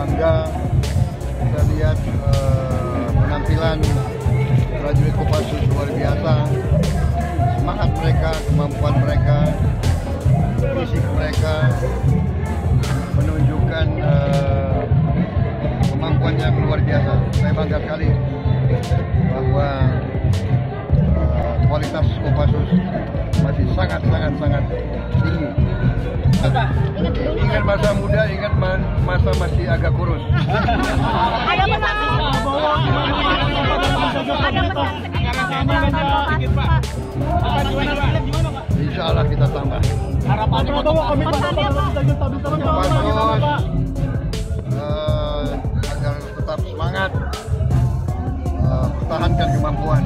bangga kita lihat uh, penampilan prajurit Kopassus luar biasa. Semangat mereka kemampuan mereka fisik mereka menunjukkan eh, uh, kemampuannya luar biasa. Saya bangga sekali. Ingat masa muda, ingat ma- masa masih agak kurus. Ada pesan Ada pesan. Insya Allah kita tambah. Harapannya Prabowo komitmen Pesannya, Pak. Kopassus agar tetap semangat eh, pertahankan kemampuan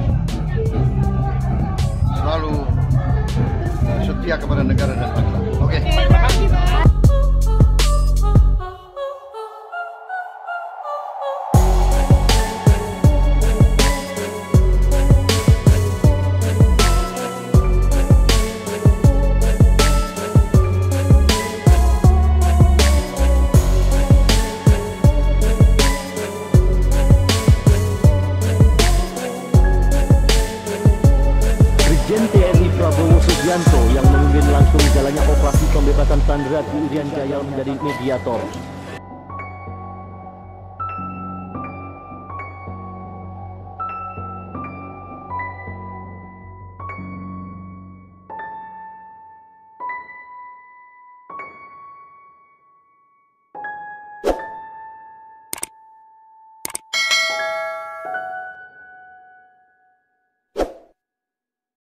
selalu eh, setia kepada negara dan bangsa. Pembebasan Sandra di Irian Jaya menjadi mediator